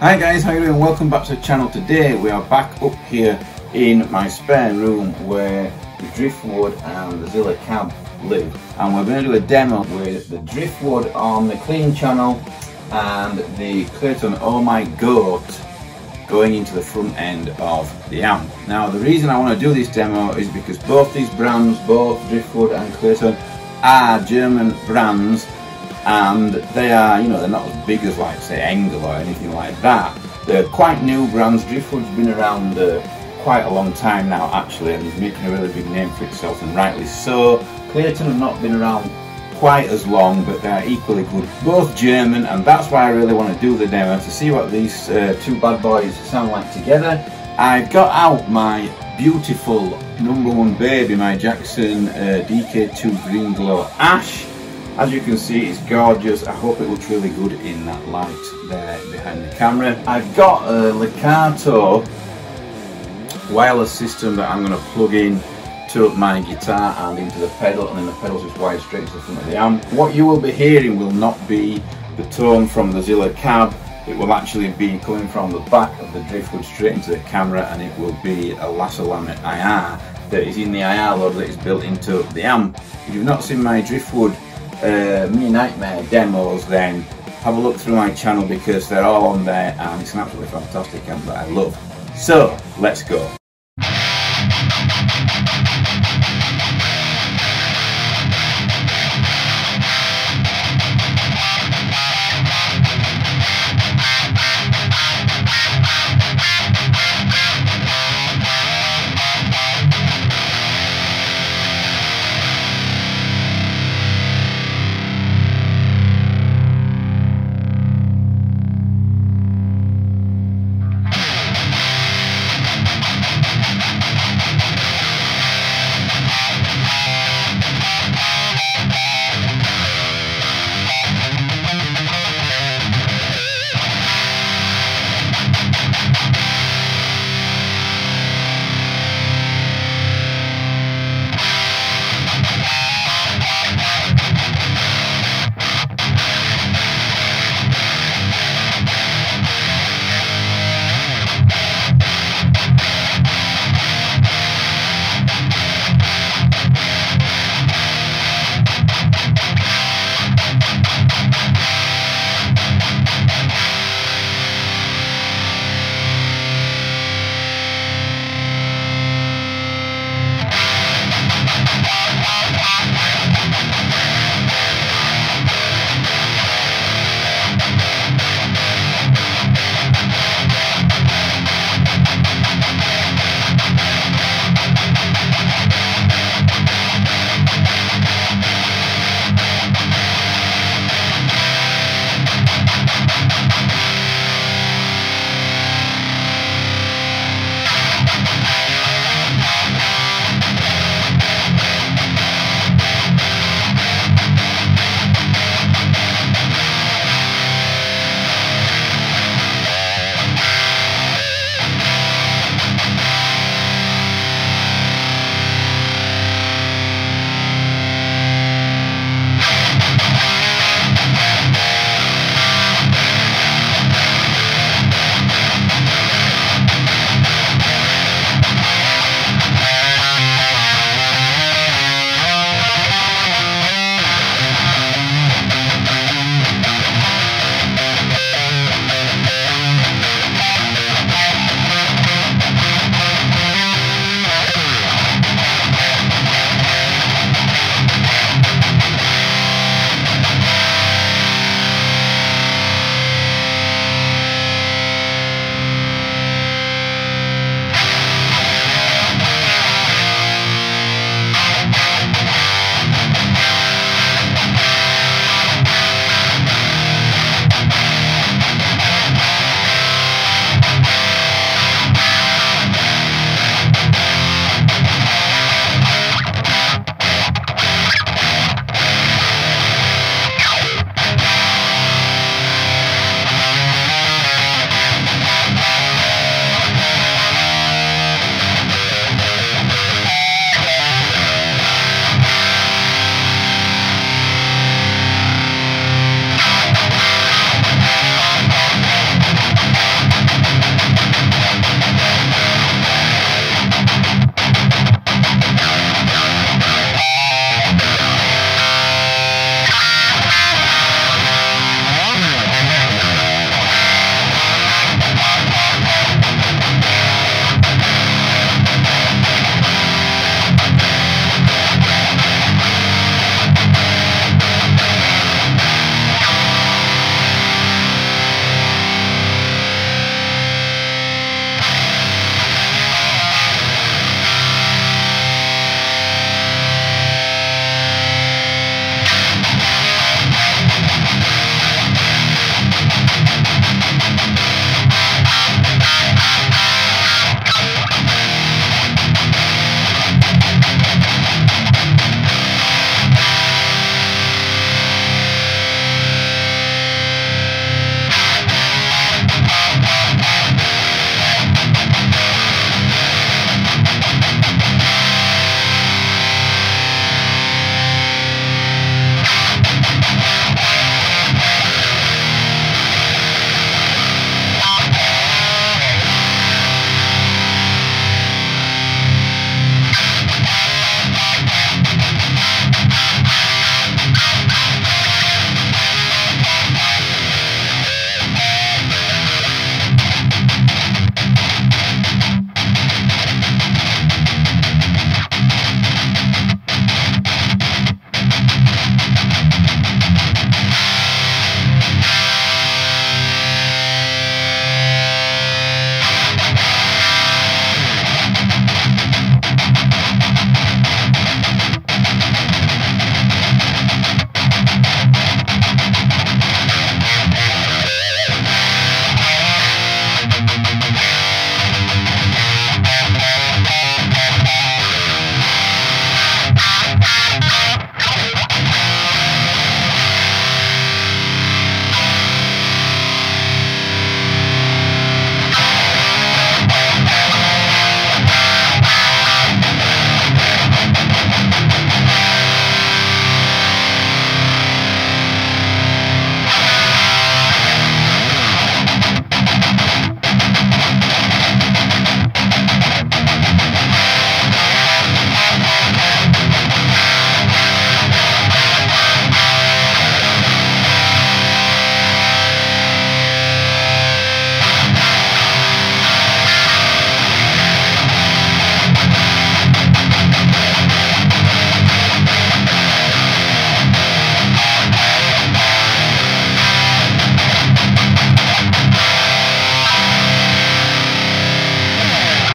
Hi guys, how are you doing? Welcome back to the channel. Today we are back up here in my spare room where the Driftwood and the Zilla cab live and we're going to do a demo with the Driftwood on the clean channel and the Klirrton Oh My Goat going into the front end of the amp. Now the reason I want to do this demo is because both these brands, both Driftwood and Klirrton, are German brands and they are, you know, they're not as big as like say ENGL or anything like that. They're quite new brands. Driftwood's been around uh, quite a long time now actually and he's making a really big name for itself and rightly so. Klirrton have not been around quite as long but they're equally good. Both German and that's why I really want to do the demo to see what these uh, two bad boys sound like together. I've got out my beautiful number one baby, my Jackson uh, DK2 Green Glow Ash. As you can see, it's gorgeous. I hope it looks really good in that light there behind the camera. I've got a Lekato wireless system that I'm going to plug in to my guitar and into the pedal and then the pedals just wired straight to the front of the amp. What you will be hearing will not be the tone from the Zilla cab, it will actually be coming from the back of the driftwood straight into the camera and it will be a Lasse IR that is in the IR loader that is built into the amp. If you've not seen my driftwood uh, Mini Nightmare demos then have a look through my channel because they're all on there and it's an absolutely fantastic amp that I love. So let's go.